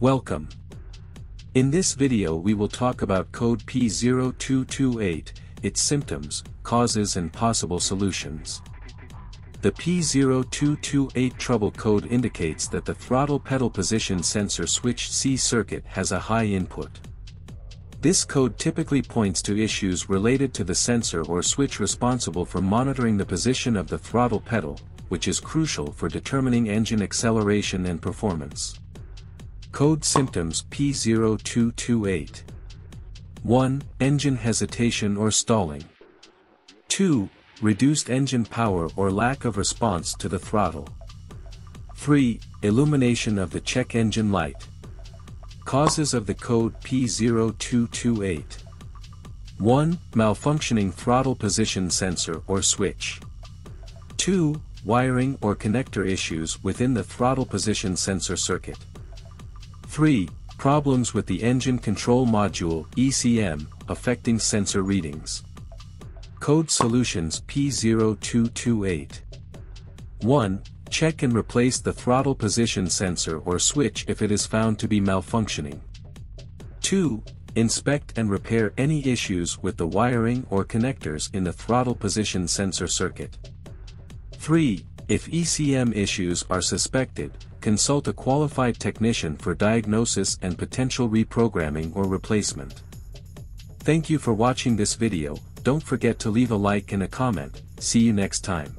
Welcome. In this video we will talk about code P0228, its symptoms, causes and possible solutions. The P0228 trouble code indicates that the throttle pedal position sensor switch C circuit has a high input. This code typically points to issues related to the sensor or switch responsible for monitoring the position of the throttle pedal, which is crucial for determining engine acceleration and performance. Code symptoms P0228 1. Engine hesitation or stalling. 2. Reduced engine power or lack of response to the throttle. 3. Illumination of the check engine light. Causes of the code P0228 1. Malfunctioning throttle position sensor or switch. 2. Wiring or connector issues within the throttle position sensor circuit. 3. Problems with the engine control module ECM, affecting sensor readings. Code Solutions P0228 1. Check and replace the throttle position sensor or switch if it is found to be malfunctioning. 2. Inspect and repair any issues with the wiring or connectors in the throttle position sensor circuit. 3. If ECM issues are suspected, consult a qualified technician for diagnosis and potential reprogramming or replacement. Thank you for watching this video, don't forget to leave a like and a comment, see you next time.